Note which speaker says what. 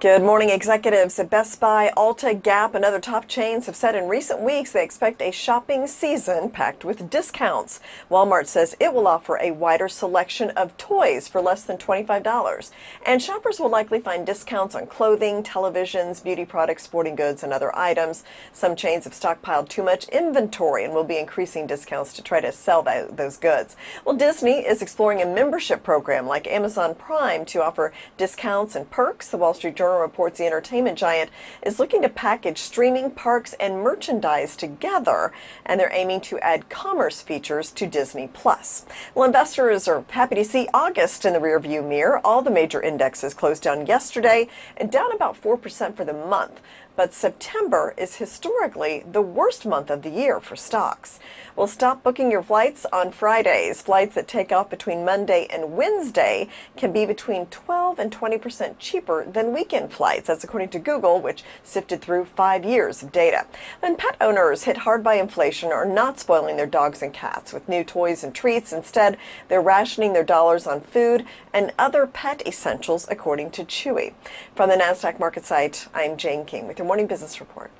Speaker 1: Good morning. Executives at Best Buy, Ulta, Gap, and other top chains have said in recent weeks they expect a shopping season packed with discounts. Walmart says it will offer a wider selection of toys for less than $25. And shoppers will likely find discounts on clothing, televisions, beauty products, sporting goods, and other items. Some chains have stockpiled too much inventory and will be increasing discounts to try to sell that, those goods. Well, Disney is exploring a membership program like Amazon Prime to offer discounts and perks. The Wall Street Journal Reports the entertainment giant is looking to package streaming, parks, and merchandise together, and they're aiming to add commerce features to Disney Plus. Well, investors are happy to see August in the rearview mirror. All the major indexes closed down yesterday and down about 4% for the month but September is historically the worst month of the year for stocks. Well, stop booking your flights on Fridays. Flights that take off between Monday and Wednesday can be between 12 and 20 percent cheaper than weekend flights. That's according to Google, which sifted through five years of data. And pet owners hit hard by inflation are not spoiling their dogs and cats with new toys and treats. Instead, they're rationing their dollars on food and other pet essentials, according to Chewy. From the NASDAQ market site, I'm Jane King with your Morning Business Report.